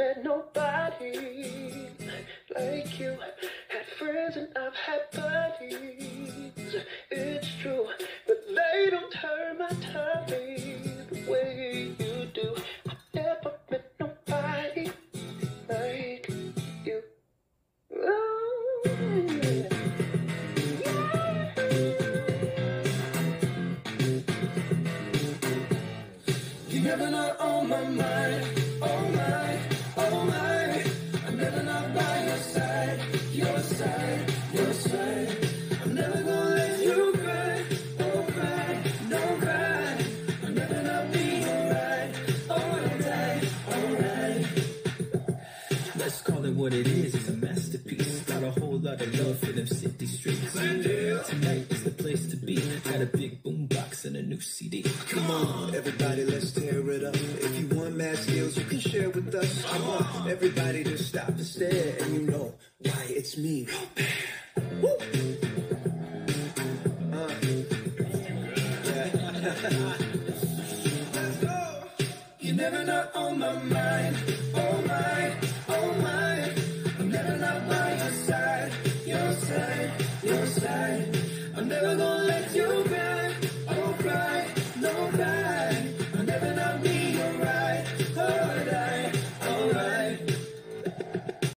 met nobody like you. Had friends and I've had buddies. It's true, but they don't turn my tummy the way you do. I've never met nobody like you. You're never not on my mind. Let's call it what it is, it's a masterpiece. Got a whole lot of love for them city streets. Tonight is the place to be. Got a big boom box and a new CD. Come on, everybody, let's tear it up. If you want mad skills, you can share with us. Come on, everybody just stop and stare, and you know why it's me. Woo! Uh, yeah. never not on my mind. Oh my, oh my.